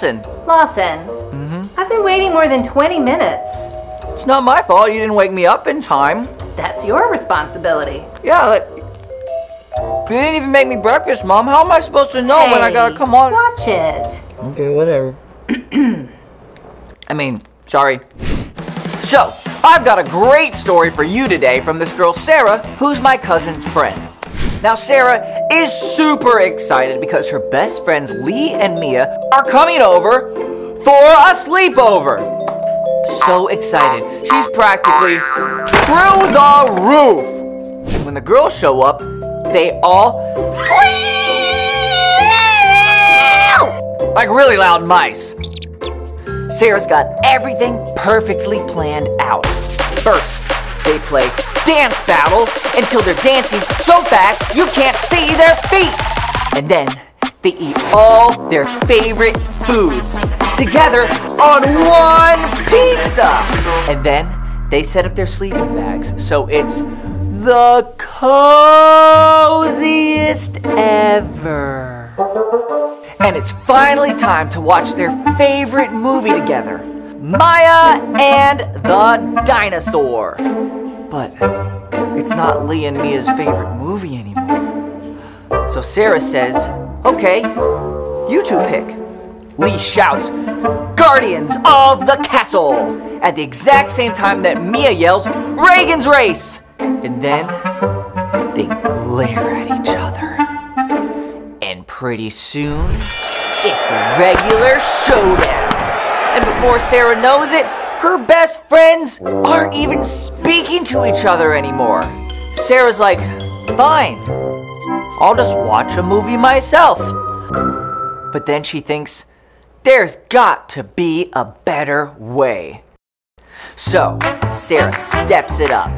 hey there, I'm Lawson. Lawson, Mm-hmm. I've been waiting more than 20 minutes. It's not my fault you didn't wake me up in time. That's your responsibility. Yeah, like, you didn't even make me breakfast, Mom. How am I supposed to know when I gotta come on? Watch it. Okay, whatever. I mean, sorry. So, I've got a great story for you today from this girl, Sarah, who's my cousin's friend. Now, Sarah is super excited because her best friends Lee and Mia are coming over for a sleepover. So excited. She's practically through the roof. When the girls show up, they all squeal like really loud mice. Sarah's got everything perfectly planned out. First, they play dance battle until they're dancing so fast you can't see their feet. And then they eat all their favorite foods together on one pizza. And then they set up their sleeping bags so it's the coziest ever. And it's finally time to watch their favorite movie together Maya and the Dinosaur. But it's not Lee and Mia's favorite movie anymore. So Sarah says, okay, you two pick. Lee shouts, Guardians of the Castle! At the exact same time that Mia yells, Reagan's Race! And then they glare at each other. And pretty soon, it's a regular showdown. And before Sarah knows it, her best friends aren't even speaking to each other anymore. Sarah's like, fine, I'll just watch a movie myself. But then she thinks, there's got to be a better way. So, Sarah steps it up.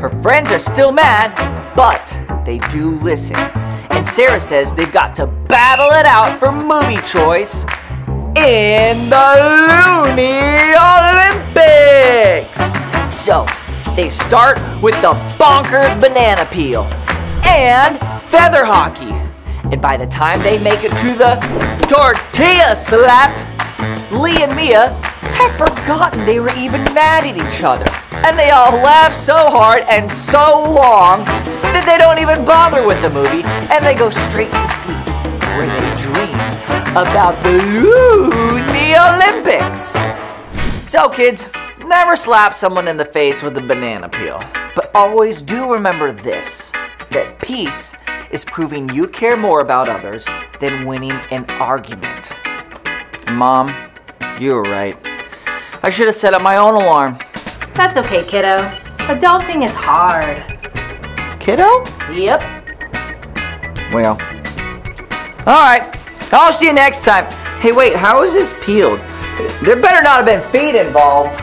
Her friends are still mad, but they do listen. And Sarah says they've got to battle it out for movie choice in the Looney Olympics. So, they start with the bonkers banana peel and feather hockey. And by the time they make it to the tortilla slap, Lee and Mia have forgotten they were even mad at each other. And they all laugh so hard and so long that they don't even bother with the movie and they go straight to sleep they dream about the Looney Olympics. So, kids, never slap someone in the face with a banana peel. But always do remember this that peace is proving you care more about others than winning an argument. Mom, you were right. I should have set up my own alarm. That's okay, kiddo. Adulting is hard. Kiddo? Yep. Well. Alright. I'll see you next time. Hey, wait, how is this peeled? There better not have been feet involved.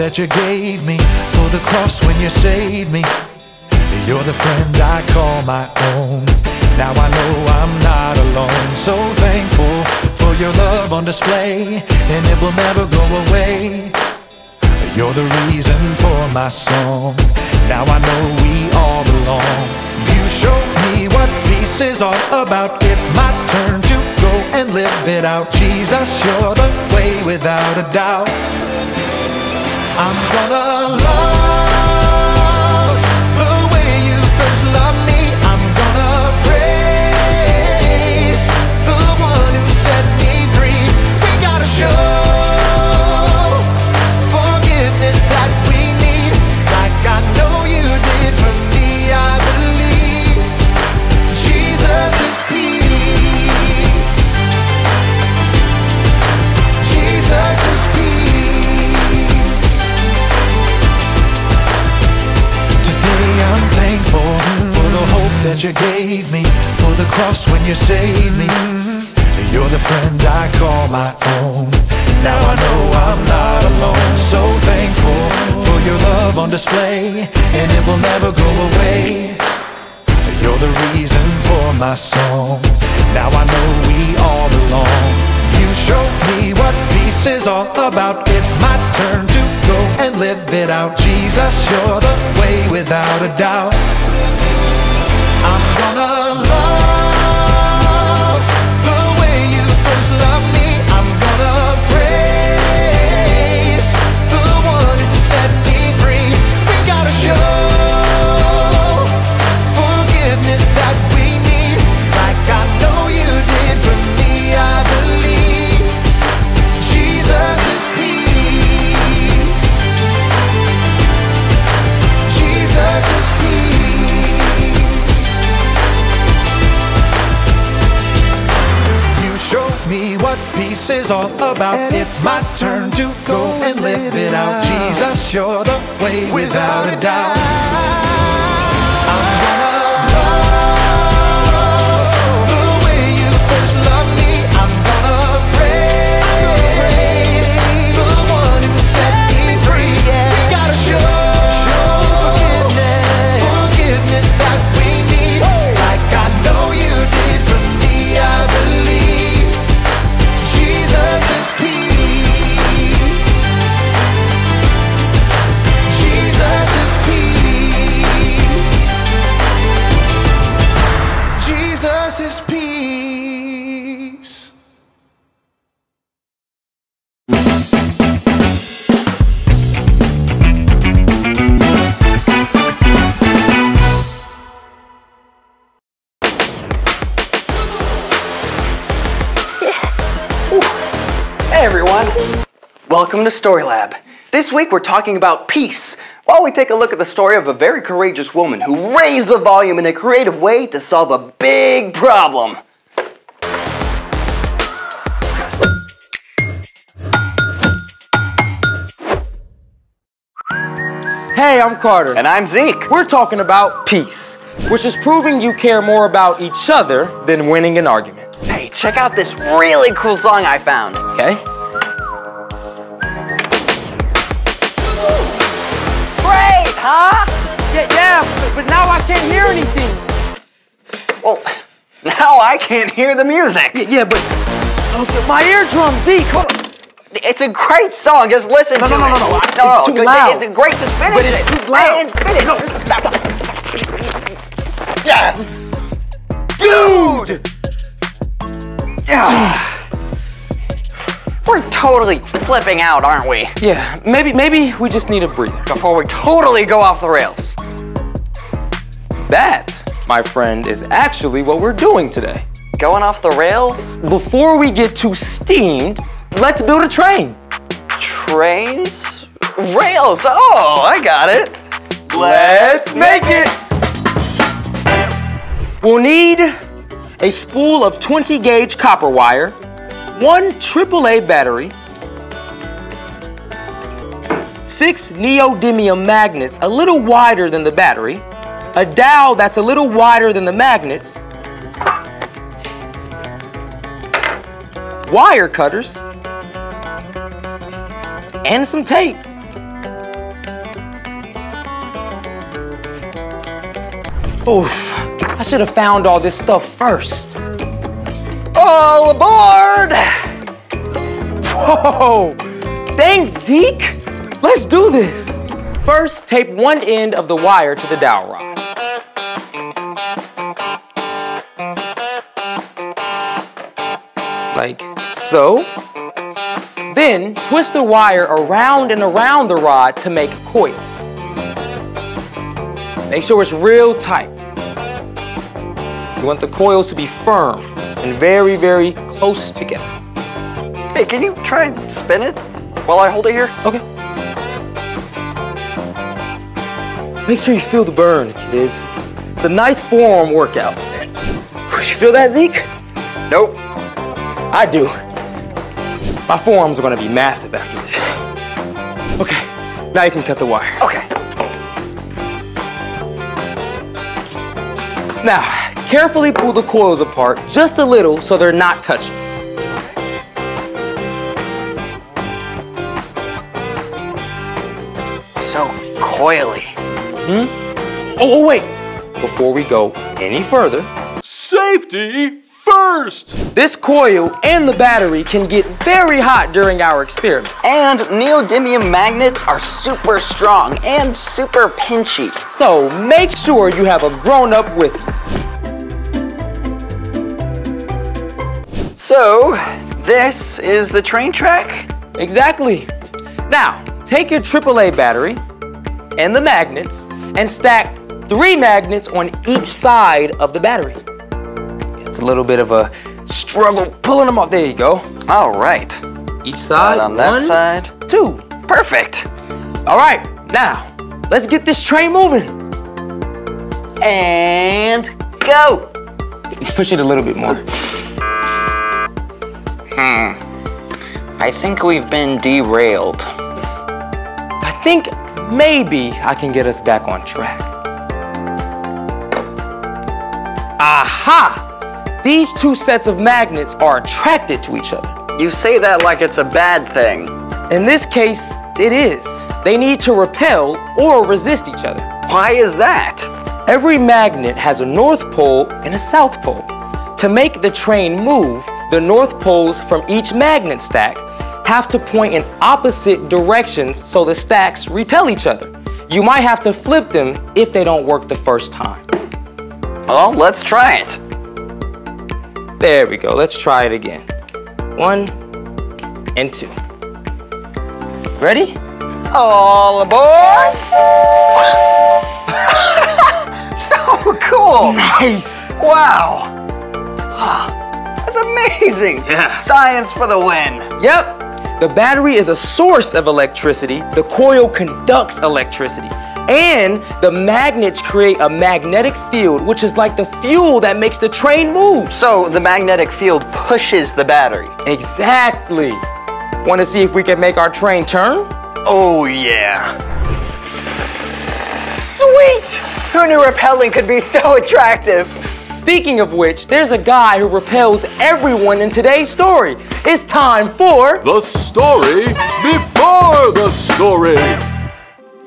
That you gave me, for the cross when you saved me. You're the friend I call my own. Now I know I'm not alone. So thankful for your love on display, and it will never go away. You're the reason for my song. Now I know we all belong. You showed me what peace is all about. It's my turn to go and live it out. Jesus, you're the way without a doubt. I'm gonna love you save me. You're the friend I call my own. Now I know I'm not alone. So thankful for your love on display, and it will never go away. You're the reason for my song. Now I know we all belong. You show me what peace is all about. It's my turn to go and live it out. Jesus, you're the way without a doubt. I'm gonna what peace is all about. It's my turn to go and live it out. Jesus, you're the way without a doubt. Welcome to Story Lab. This week we're talking about peace, while we take a look at the story of a very courageous woman who raised the volume in a creative way to solve a big problem. Hey, I'm Carter. And I'm Zeke. We're talking about peace, which is proving you care more about each other than winning an argument. Hey, check out this really cool song I found. Okay? Huh? Yeah, yeah, but, now I can't hear anything. Well, now I can't hear the music. Yeah, yeah but okay, my eardrum, Zeke. Hold on. It's a great song. Just listen No, to no, no, it. no, no. No, It's no, too good- loud. It's a great. Just finish But it's it. too loud. It's finish. No. Just Stop. Yeah. Dude. Yeah. We're totally flipping out, aren't we? Yeah, maybe maybe we just need a breather. Before we totally go off the rails. That, my friend, is actually what we're doing today. Going off the rails? Before we get too steamed, let's build a train. Trains? Rails. Oh, I got it. Let's make it! We'll need a spool of 20 gauge copper wire, one AAA battery, six neodymium magnets a little wider than the battery, a dowel that's a little wider than the magnets, wire cutters, and some tape. Oof, I should have found all this stuff first. All aboard! Whoa! Thanks, Zeke! Let's do this! First, tape one end of the wire to the dowel rod. Like so. Then, twist the wire around and around the rod to make coils. Make sure it's real tight. You want the coils to be firm and very, very close together. Hey, can you try and spin it while I hold it here? Okay. Make sure you feel the burn, kids. It's a nice forearm workout. You feel that, Zeke? Nope. I do. My forearms are gonna be massive after this. Okay, now you can cut the wire. Okay. Now, carefully pull the coils apart just a little so they're not touching. So coily. Hmm? Oh, oh, wait! Before we go any further, Safety first! this coil and the battery can get very hot during our experiment. And neodymium magnets are super strong and super pinchy. So make sure you have a grown-up with you. So, this is the train track? Exactly. Now, take your AAA battery and the magnets and stack three magnets on each side of the battery. It's a little bit of a struggle pulling them off. There you go. All right. Each side, And on that one, side. two. Perfect. All right, now, let's get this train moving. And go. Push it a little bit more. Hmm. I think we've been derailed. I think maybe I can get us back on track. Aha! These two sets of magnets are attracted to each other. You say that like it's a bad thing. In this case, it is. They need to repel or resist each other. Why is that? Every magnet has a north pole and a south pole. To make the train move, the north poles from each magnet stack have to point in opposite directions so the stacks repel each other. You might have to flip them if they don't work the first time. Well, let's try it. There we go. Let's try it again. One and two. Ready? All aboard! so cool! Nice. Wow! Ah. That's amazing! Yeah. Science for the win! Yep. The battery is a source of electricity. The coil conducts electricity. And the magnets create a magnetic field, which is like the fuel that makes the train move. So the magnetic field pushes the battery. Exactly. Want to see if we can make our train turn? Oh, yeah. Sweet! Who knew repelling could be so attractive? Speaking of which, there's a guy who repels everyone in today's story. It's time for. The story before the story.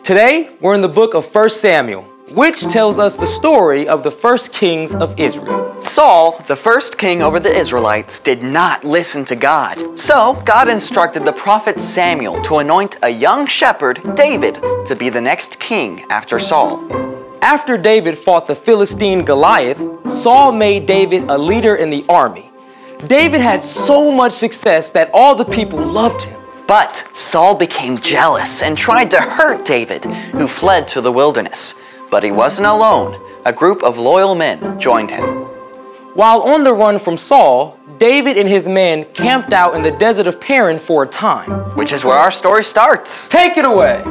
Today, we're in the book of 1 Samuel, which tells us the story of the first kings of Israel. Saul, the first king over the Israelites, did not listen to God. So, God instructed the prophet Samuel to anoint a young shepherd, David, to be the next king after Saul. After David fought the Philistine Goliath, Saul made David a leader in the army. David had so much success that all the people loved him. But Saul became jealous and tried to hurt David, who fled to the wilderness. But he wasn't alone. A group of loyal men joined him. While on the run from Saul, David and his men camped out in the desert of Paran for a time. Which is where our story starts. Take it away!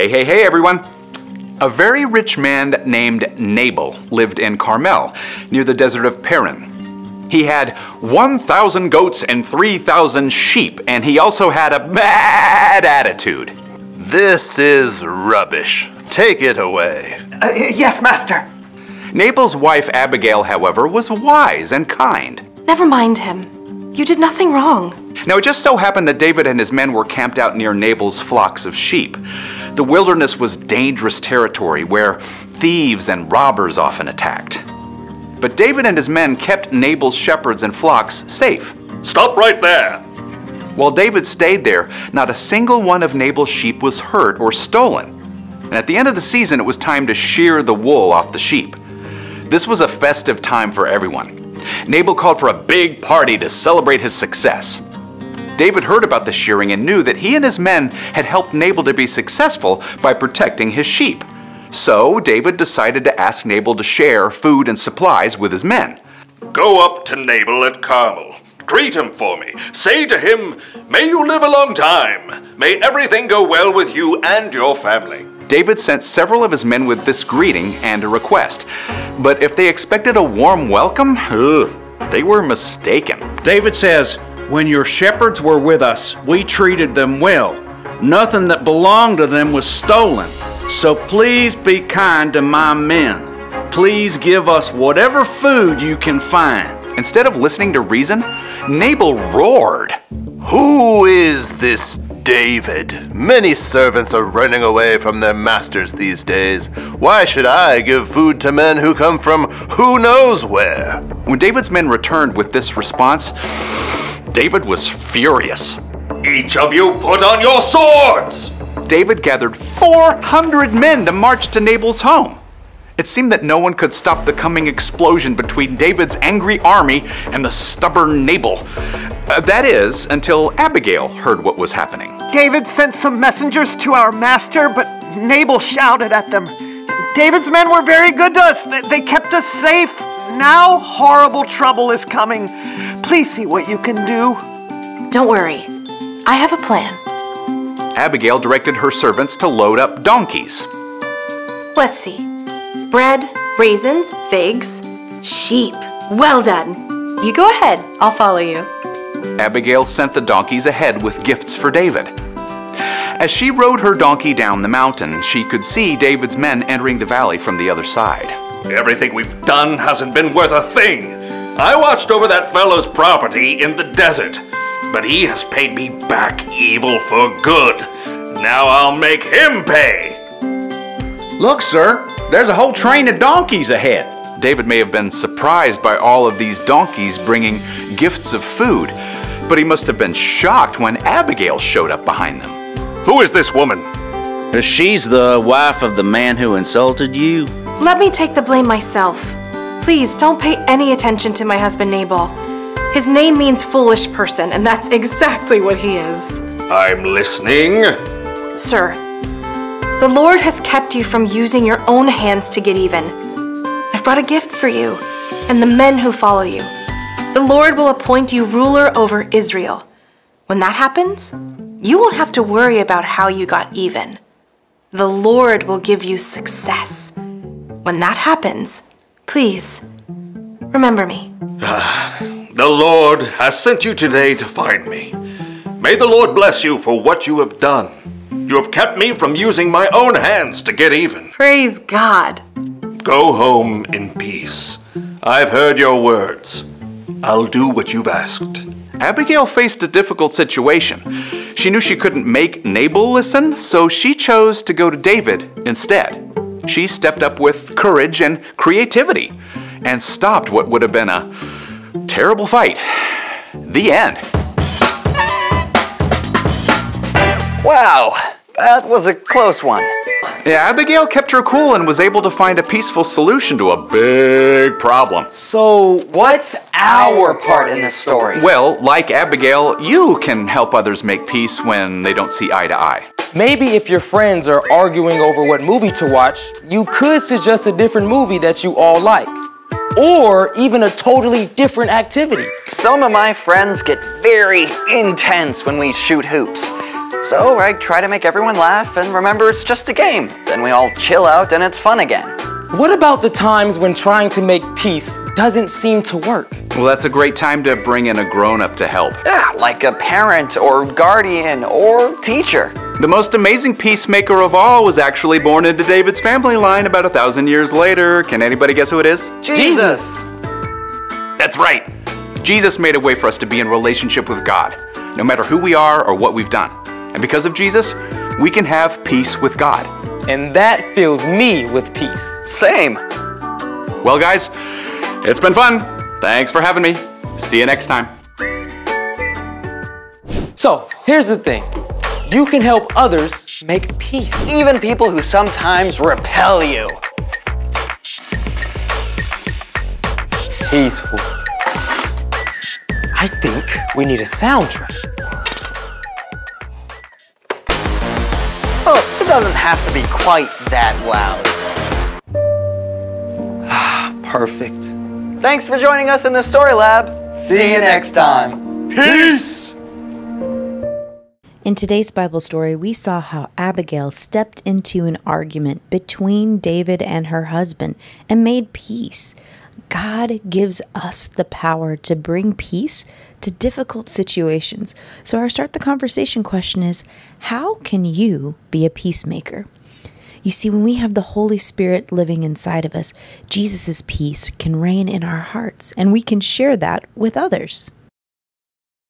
Hey, hey, hey, everyone. A very rich man named Nabal lived in Carmel, near the desert of Paran. He had 1,000 goats and 3,000 sheep, and he also had a bad attitude. This is rubbish. Take it away. Uh, yes, master. Nabal's wife Abigail, however, was wise and kind. Never mind him. You did nothing wrong. Now, it just so happened that David and his men were camped out near Nabal's flocks of sheep. The wilderness was dangerous territory where thieves and robbers often attacked. But David and his men kept Nabal's shepherds and flocks safe. Stop right there. While David stayed there, not a single one of Nabal's sheep was hurt or stolen. And at the end of the season, it was time to shear the wool off the sheep. This was a festive time for everyone. Nabal called for a big party to celebrate his success. David heard about the shearing and knew that he and his men had helped Nabal to be successful by protecting his sheep. So David decided to ask Nabal to share food and supplies with his men. Go up to Nabal at Carmel. Greet him for me. Say to him, May you live a long time. May everything go well with you and your family. David sent several of his men with this greeting and a request. But if they expected a warm welcome, ugh, they were mistaken. David says, When your shepherds were with us, we treated them well. Nothing that belonged to them was stolen. So please be kind to my men. Please give us whatever food you can find. Instead of listening to reason, Nabal roared. Who is this David? Many servants are running away from their masters these days. Why should I give food to men who come from who knows where? When David's men returned with this response, David was furious. Each of you put on your swords! David gathered 400 men to march to Nabal's home. It seemed that no one could stop the coming explosion between David's angry army and the stubborn Nabal. Uh, that is, until Abigail heard what was happening. David sent some messengers to our master, but Nabal shouted at them. David's men were very good to us. They, they kept us safe. Now horrible trouble is coming. Please see what you can do. Don't worry. I have a plan. Abigail directed her servants to load up donkeys. Let's see. Bread, raisins, figs, sheep. Well done. You go ahead. I'll follow you. Abigail sent the donkeys ahead with gifts for David. As she rode her donkey down the mountain, she could see David's men entering the valley from the other side. Everything we've done hasn't been worth a thing. I watched over that fellow's property in the desert, but he has paid me back evil for good. Now I'll make him pay. Look, sir, there's a whole train of donkeys ahead. David may have been surprised by all of these donkeys bringing gifts of food, but he must have been shocked when Abigail showed up behind them. Who is this woman? She's the wife of the man who insulted you. Let me take the blame myself. Please don't pay any attention to my husband Nabal. His name means foolish person, and that's exactly what he is. I'm listening. Sir, the Lord has kept you from using your own hands to get even. I've brought a gift for you and the men who follow you. The Lord will appoint you ruler over Israel. When that happens, you won't have to worry about how you got even. The Lord will give you success. When that happens, please remember me. Ah, the Lord has sent you today to find me. May the Lord bless you for what you have done. You have kept me from using my own hands to get even. Praise God. Go home in peace. I've heard your words. I'll do what you've asked. Abigail faced a difficult situation. She knew she couldn't make Nabal listen, so she chose to go to David instead. She stepped up with courage and creativity and stopped what would have been a terrible fight. The end. Wow, that was a close one. Yeah, Abigail kept her cool and was able to find a peaceful solution to a big problem. So, What's our part in this story? Well, like Abigail, you can help others make peace when they don't see eye to eye. maybe if your friends are arguing over what movie to watch, you could suggest a different movie that you all like. Or even a totally different activity. Some of my friends get very intense when we shoot hoops. So I try to make everyone laugh and remember it's just a game. Then we all chill out and it's fun again. What about the times when trying to make peace doesn't seem to work? Well, that's a great time to bring in a grown up to help. Yeah, like a parent or guardian or teacher. The most amazing peacemaker of all was actually born into David's family line about a thousand years later. Can anybody guess who it is? Jesus! That's right. Jesus made a way for us to be in relationship with God, no matter who we are or what we've done. And because of Jesus, we can have peace with God. And that fills me with peace. Same. Well, guys, it's been fun. Thanks for having me. See you next time. So, here's the thing you can help others make peace. Even people who sometimes repel you. Peaceful. I think we need a soundtrack. Doesn't have to be quite that loud. Perfect. Thanks for joining us in the Story Lab. See you next time. Peace! In today's Bible story, we saw how Abigail stepped into an argument between David and her husband and made peace. God gives us the power to bring peace to difficult situations. So, our start the conversation question is How can you be a peacemaker? You see, when we have the Holy Spirit living inside of us, Jesus' peace can reign in our hearts, and we can share that with others.